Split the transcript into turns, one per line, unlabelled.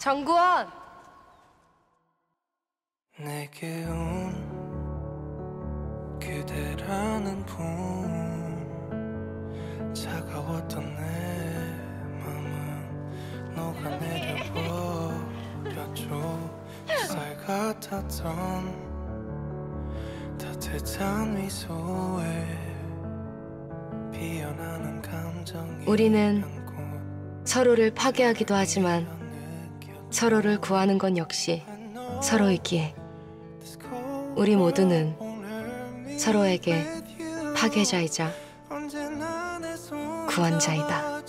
정구원.
내게 온 그대라는 분 차가웠던 내 맘은 녹아내려 버렸죠 햇살 같았던 따뜻한 미소에 피어나는 감정이
우리는 서로를 파괴하기도 하지만 서로를 구하는 건 역시 서로이기에 우리 모두는 서로에게 파괴자이자 구원자이다.